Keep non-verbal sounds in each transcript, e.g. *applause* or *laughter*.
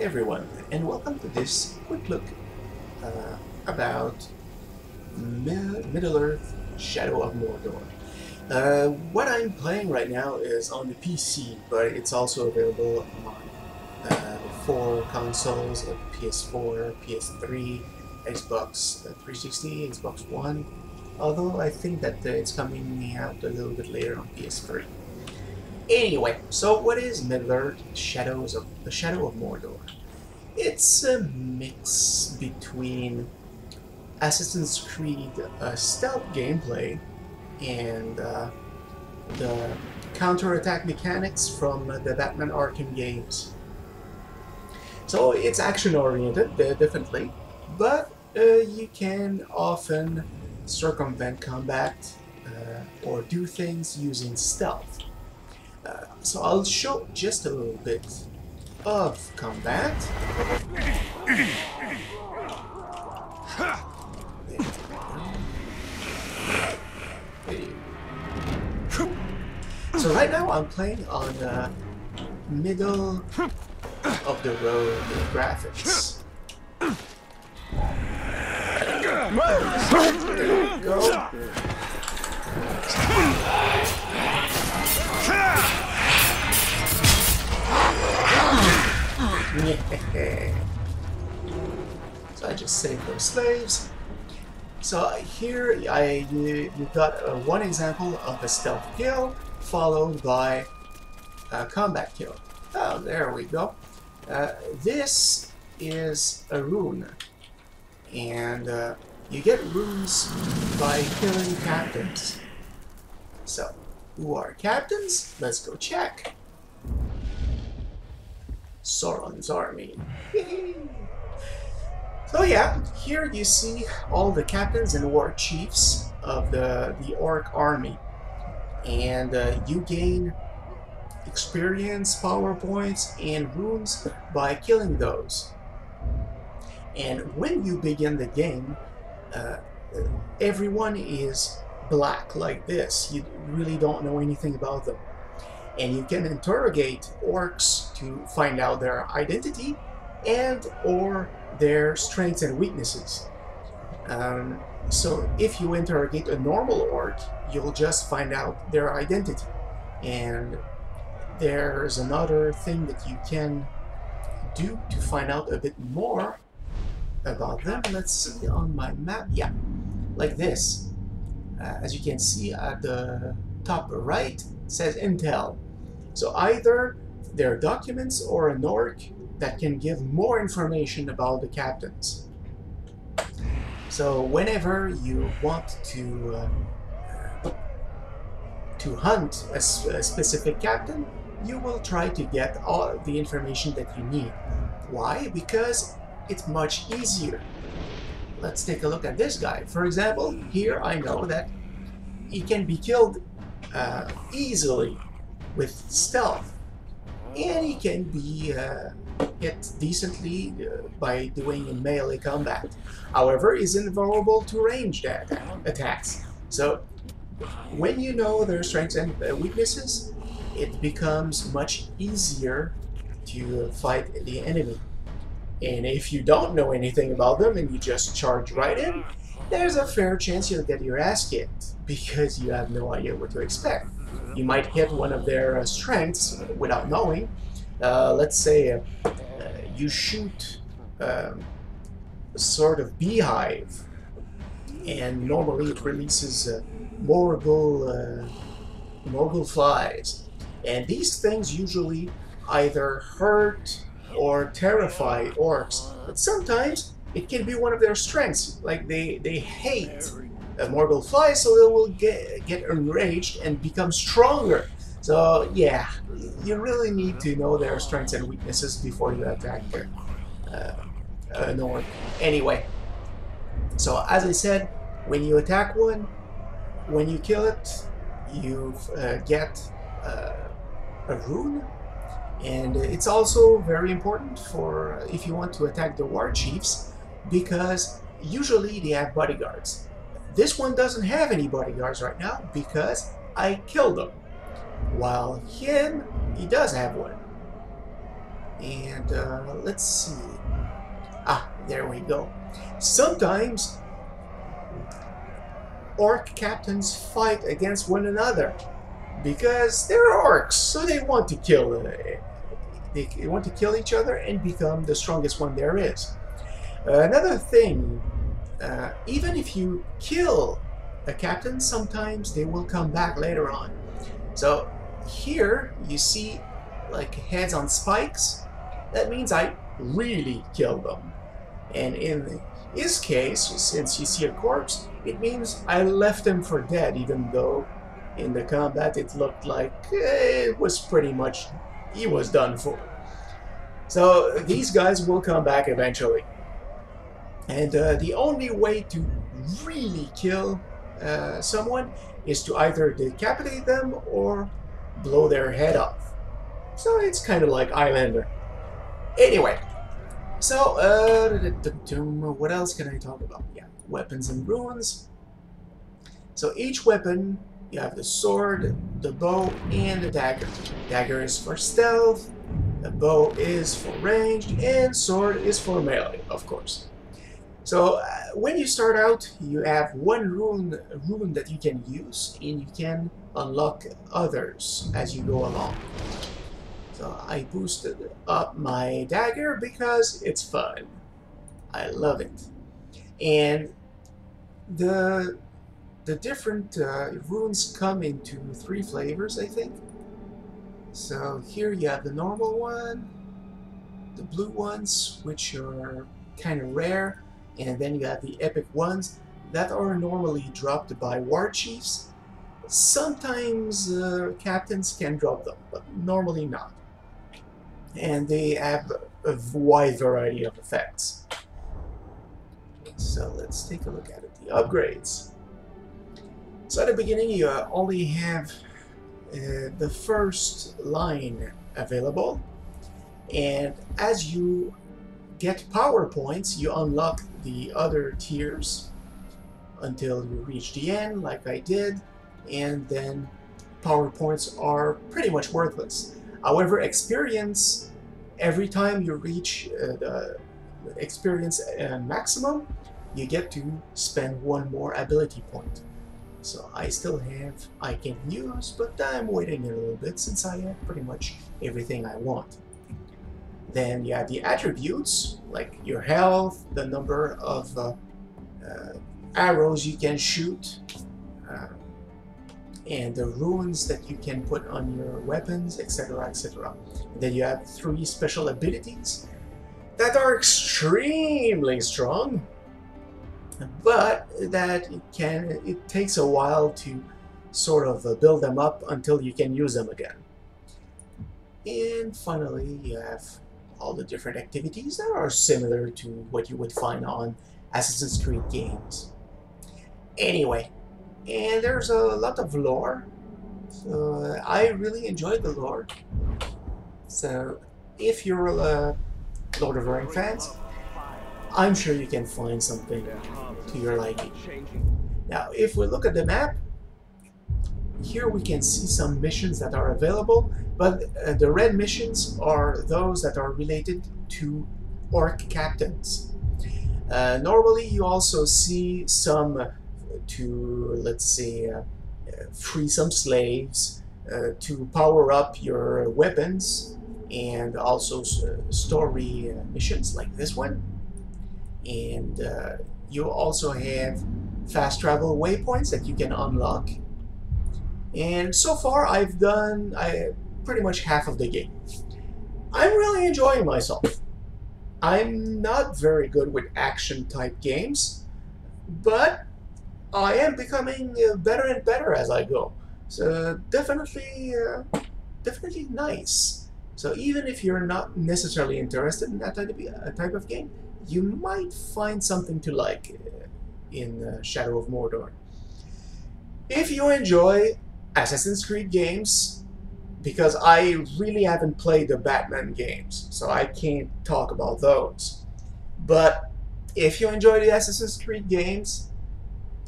everyone, and welcome to this quick look uh, about Mi- Middle-earth Shadow of Mordor. Uh, what I'm playing right now is on the PC, but it's also available on uh, four consoles, like PS4, PS3, Xbox uh, 360, Xbox One, although I think that uh, it's coming out a little bit later on PS3. Anyway, so what is Middle-earth Shadows of the Shadow of Mordor? It's a mix between Assassin's Creed uh, stealth gameplay and uh, the counterattack mechanics from the Batman Arkham games. So it's action oriented, definitely, but uh, you can often circumvent combat uh, or do things using stealth. So I'll show just a little bit of combat. So right now I'm playing on uh, middle of the road graphics. There go. *laughs* so I just saved those slaves. So here I you, you got uh, one example of a stealth kill followed by a combat kill. Oh, there we go. Uh, this is a rune, and uh, you get runes by killing captains. So, who are captains? Let's go check. Sauron's army. so yeah, here you see all the captains and war chiefs of the, the orc army. And uh, you gain experience, power points, and runes by killing those. And when you begin the game, uh, everyone is black like this. You really don't know anything about them and you can interrogate orcs to find out their identity and or their strengths and weaknesses. Um, so if you interrogate a normal orc, you'll just find out their identity. And there's another thing that you can do to find out a bit more about them. Let's see on my map. Yeah, like this. Uh, as you can see at the top right, says Intel. So either there are documents or an orc that can give more information about the captains. So whenever you want to uh, to hunt a, a, specific captain, you will try to get all the information that you need. Why? Because it's much easier. Let's take a look at this guy. For example, here I know that he can be killed uh, easily with stealth. And he can be uh, hit decently uh, by doing a melee combat. However, he's invulnerable to ranged attacks. So when you know their strengths and uh, weaknesses, it becomes much easier to fight the enemy. And if you don't know anything about them and you just charge right in, there's a fair chance you'll get your ass kicked because you have no idea what to expect. You might hit one of their uh, strengths without knowing. Uh, let's say uh, you shoot um, a sort of beehive, and normally it releases uh, Morgul, uh, Morgul flies. And these things usually either hurt or terrify orcs, but sometimes it can be one of their strengths. Like they, they hate a Morgul fly, so it will get, get enraged and become stronger. So yeah, you really need to know their strengths and weaknesses before you attack uh, an orc. Anyway, so as I said, when you attack one, when you kill it, you uh, get uh, a rune, and it's also very important for if you want to attack the war chiefs, because usually they have bodyguards. This one doesn't have any bodyguards right now because I killed him. While him, he does have one. And uh, let's see. Ah, there we go. Sometimes orc captains fight against one another because they're orcs, so they want to kill. Uh, they want to kill each other and become the strongest one there is. Another thing, uh, even if you kill a captain, sometimes they will come back later on. So here you see like heads on spikes. That means I really killed them. And in his case, since you see a corpse, it means I left him for dead, even though in the combat it looked like it was pretty much, he was done for. So these guys will come back eventually. And uh, the only way to really kill uh, someone is to either decapitate them or blow their head off. So it's kind of like Highlander. Anyway, so uh, what else can I talk about? Yeah, weapons and runes. So each weapon, you have the sword, the bow, and the dagger. Dagger is for stealth, the bow is for ranged, and sword is for melee, of course. So uh, when you start out, you have one rune, rune that you can use, and you can unlock others as you go along. So I boosted up my dagger because it's fun. I love it. And the the different uh, runes come into three flavors, I think. So here you have the normal one, the blue ones, which are kind of rare, and then you have the epic ones that are normally dropped by war chiefs. Sometimes uh, captains can drop them, but normally not. And they have a wide variety of effects. So let's take a look at it. The upgrades. So at the beginning you only have uh, the first line available and as you get power points you unlock the other tiers until you reach the end like I did and then power points are pretty much worthless however experience every time you reach uh, the experience uh, maximum you get to spend one more ability point so I still have I can use, but I'm waiting a little bit since I have pretty much everything I want. Then you have the attributes, like your health, the number of uh, uh, arrows you can shoot, uh, and the runes that you can put on your weapons, etc., etc. Then you have three special abilities that are extremely strong, but that it can it takes a while to sort of uh, build them up until you can use them again. And finally, you have all the different activities that are similar to what you would find on Assassin's Creed games. Anyway, and there's a lot of lore. So I really enjoyed the lore. So if you're a Lord of the Rings fans, I'm sure you can find something to your liking. Now, if we look at the map, here we can see some missions that are available, but uh, the red missions are those that are related to orc captains. Uh, normally, you also see some uh, to, let's say, uh, free some slaves, uh, to power up your weapons, and also uh, story missions like this one and uh, you also have fast travel waypoints that you can unlock and so far I've done I, pretty much half of the game. I'm really enjoying myself. I'm not very good with action type games but I am becoming uh, better and better as I go. So definitely uh, definitely nice. So even if you're not necessarily interested in that type of game you might find something to like uh, in uh, Shadow of Mordor. If you enjoy Assassin's Creed games, because I really haven't played the Batman games, so I can't talk about those. But if you enjoy the Assassin's Creed games,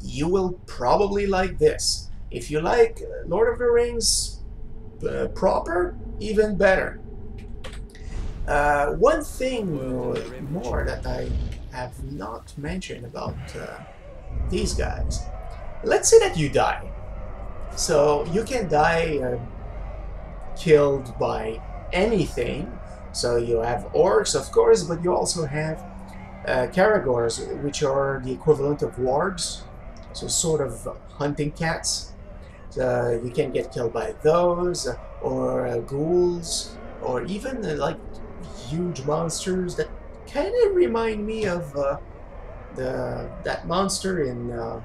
you will probably like this. If you like Lord of the Rings uh, proper, even better. Uh, one thing more that I have not mentioned about uh, these guys. Let's say that you die. So you can die uh, killed by anything. So you have orcs, of course, but you also have uh, caragors, which are the equivalent of wargs. So sort of hunting cats. So you can get killed by those, or uh, ghouls, or even uh, like huge monsters that kind of remind me of uh, the that monster in uh,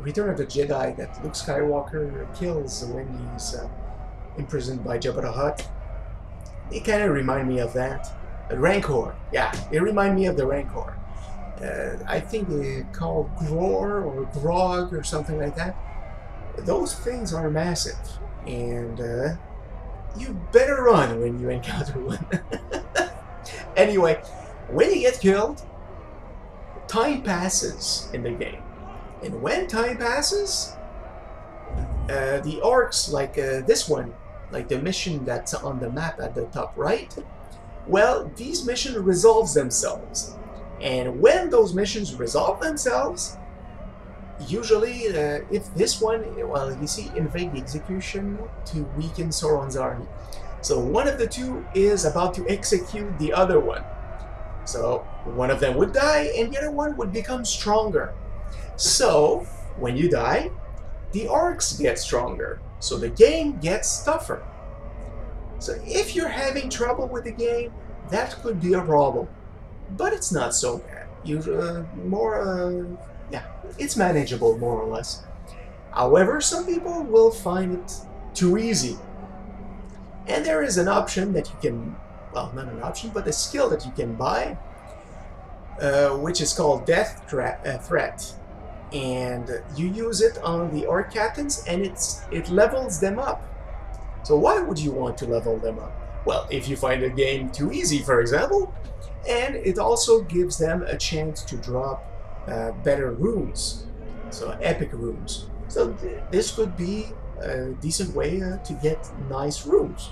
Return of the Jedi that Luke Skywalker kills when he's uh, imprisoned by Jabba the Hutt. It kind of remind me of that. Rancor, yeah, it remind me of the Rancor. Uh, I think they called Gror or Grog or something like that. Those things are massive, and uh, you better run when you encounter *laughs* one. anyway, when you get killed, time passes in the game. And when time passes, uh, the orcs, like uh, this one, like the mission that's on the map at the top right, well, these missions resolve themselves. And when those missions resolve themselves, usually, uh, if this one, well, you see, invade the execution to weaken Sauron's army. So one of the two is about to execute the other one. So one of them would die, and the other one would become stronger. So when you die, the orcs get stronger. So the game gets tougher. So if you're having trouble with the game, that could be a problem. But it's not so bad. You uh, more, uh, yeah, it's manageable more or less. However, some people will find it too easy. And there is an option that you can, well, not an option, but a skill that you can buy, uh, which is called Death uh, threat. And you use it on the Orc Captains, and it's it levels them up. So why would you want to level them up? Well, if you find a game too easy, for example, and it also gives them a chance to drop uh, better runes, so epic runes. So th this could be a decent way uh, to get nice runes.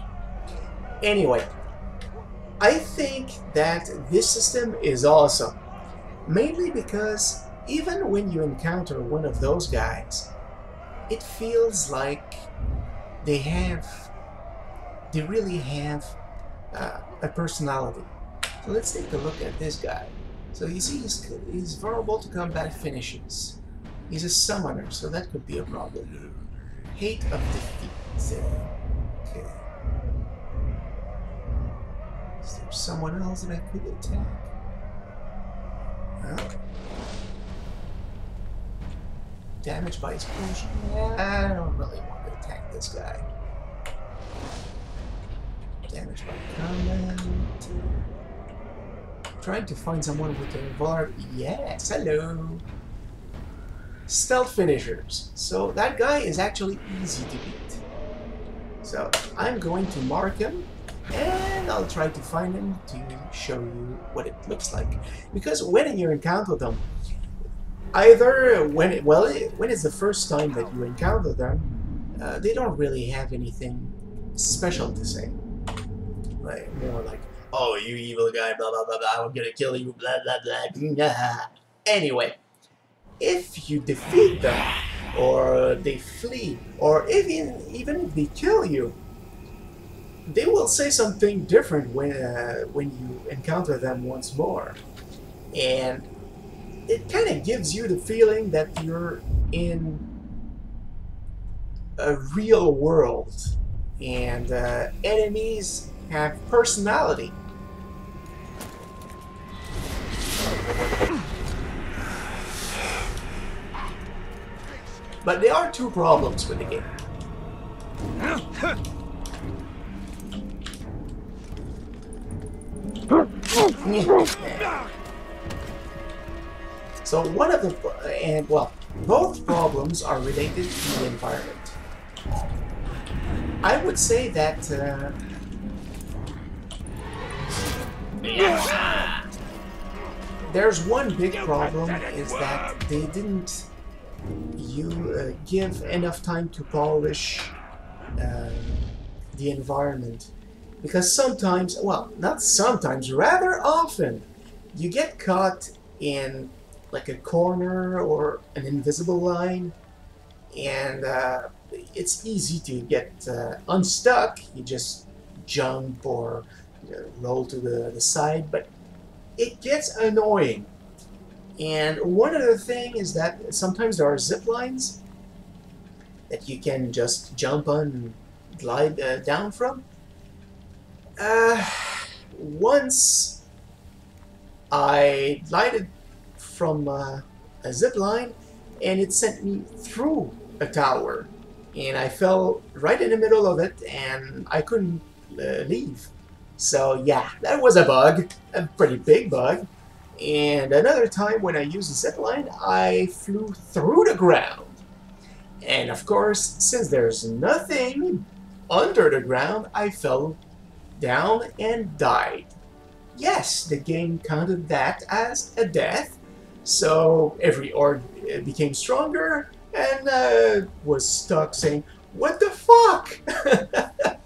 Anyway, I think that this system is awesome, mainly because even when you encounter one of those guys, it feels like they have, they really have uh, a personality. So let's take a look at this guy. So you see he's, he's vulnerable to combat finishes. He's a summoner, so that could be a problem. Hate of defeat. Okay. Is there someone else that I could attack? Huh? Damage by explosion? Yeah, I don't really want to attack this guy. Damage by combat. Trying to find someone with a vulnerable. Yes, hello. Stealth finishers. So that guy is actually easy to beat. So I'm going to mark him and I'll try to find him to show you what it looks like. Because when you encounter them, either when it, well when it's the first time that you encounter them, uh, they don't really have anything special to say. Like more like, "Oh, you evil guy, blah blah blah blah, I'm gonna kill you, blah blah blah." *laughs* anyway, if you defeat them, or they flee, or even even if they kill you, they will say something different when uh, when you encounter them once more, and it kind of gives you the feeling that you're in a real world, and uh, enemies have personality. But there are two problems with the game. *laughs* So one of the, and well, both problems are related to the environment. I would say that uh, there's one big problem is that they didn't you uh, give enough time to polish uh, the environment Because sometimes, well, not sometimes, rather often, you get caught in like a corner or an invisible line, and uh, it's easy to get uh, unstuck. You just jump or uh, roll to the, the side, but it gets annoying. And one other thing is that sometimes there are zip lines that you can just jump on and glide uh, down from. Uh, once I glided from uh, a zip line and it sent me through a tower and I fell right in the middle of it and I couldn't uh, leave. So yeah, that was a bug, a pretty big bug. And another time when I used the zip line, I flew through the ground. And of course, since there's nothing under the ground, I fell down and died. Yes, the game counted that as a death, so every uh, became stronger and uh, was stuck saying, what the fuck?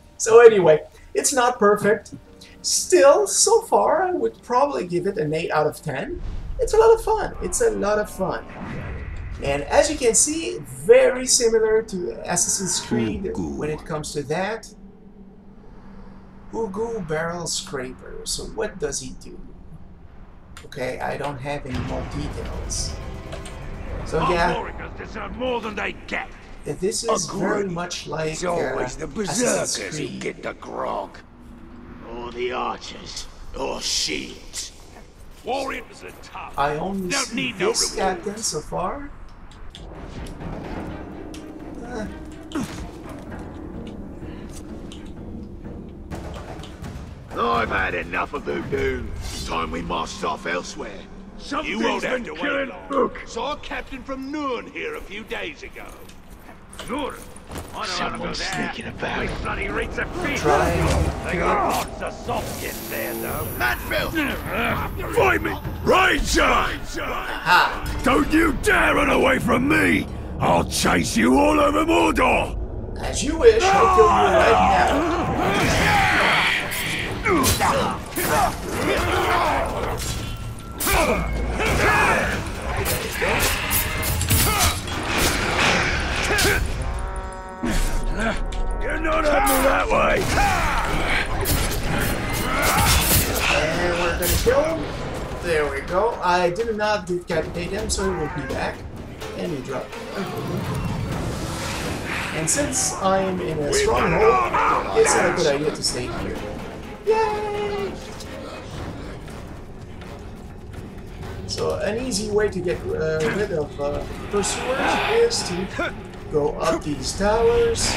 *laughs* so anyway, it's not perfect. Still, so far, I would probably give it an 8 out of 10. It's a lot of fun. It's a lot of fun. And as you can see, very similar to Assassin's Creed Ugu. when it comes to that. Ugu Barrel Scraper. So what does he do? Okay, I don't have any more details. So yeah, deserve more than they get. This is Agreed. very much like it's always uh, the berserkers who get the grog, or the archers, or shields. Warriors are tough. I only Don't see need this no captain so far. Uh. I've had enough of the voodoo. Time we marched off elsewhere. Something's you won't have to wait long. Saw a captain from Nurn here a few days ago. Nurn? Someone's sneaking about. We bloody reeks of feet. Try. They got lots of soft kids there, though. Manfield! *laughs* Find me! Ranger! Ha! Don't you dare run away from me! I'll chase you all over Mordor! As you wish, I'll kill you right now. *laughs* *laughs* At me that way! And we're gonna kill him. There we go. I did not decapitate him, so he will be back. And he dropped. And since I'm in a stronghold, it's not a good idea to stay here. Yay! So an easy way to get uh, rid of uh, pursuers is to go up these towers.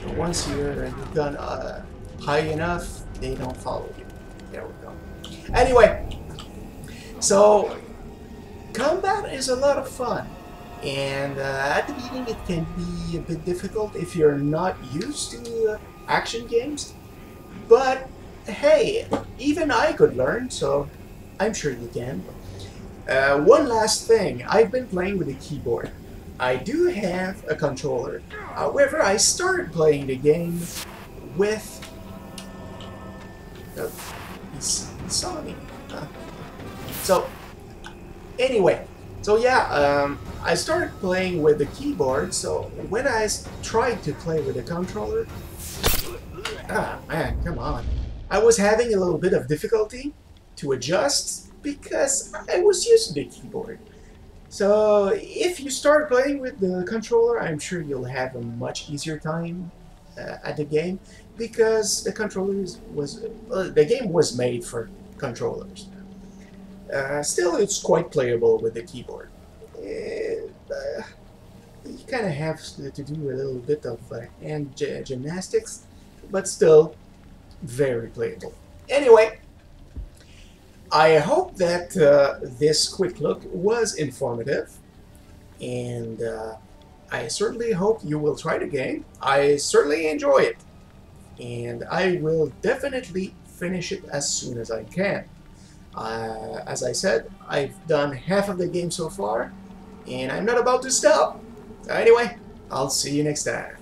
So once you're done uh, high enough, they don't follow you. There we go. Anyway, so combat is a lot of fun. And uh, at the beginning it can be a bit difficult if you're not used to uh, action games. But hey, even I could learn, so I'm sure you can. Uh, one last thing, I've been playing with a keyboard. I do have a controller. However, I started playing the game with... He saw. Uh, so, anyway, so yeah, um, I started playing with the keyboard, so when I tried to play with the controller, ah man, come on. I was having a little bit of difficulty to adjust because I was used to the keyboard. So if you start playing with the controller, I'm sure you'll have a much easier time uh, at the game because the controller was uh, the game was made for controllers. Uh, still, it's quite playable with the keyboard. Uh, you kind of have to, do a little bit of uh, hand gymnastics, but still very playable. Anyway, I hope that uh, this quick look was informative, and uh, I certainly hope you will try the game. I certainly enjoy it, and I will definitely finish it as soon as I can. Uh, as I said, I've done half of the game so far, and I'm not about to stop. Anyway, I'll see you next time.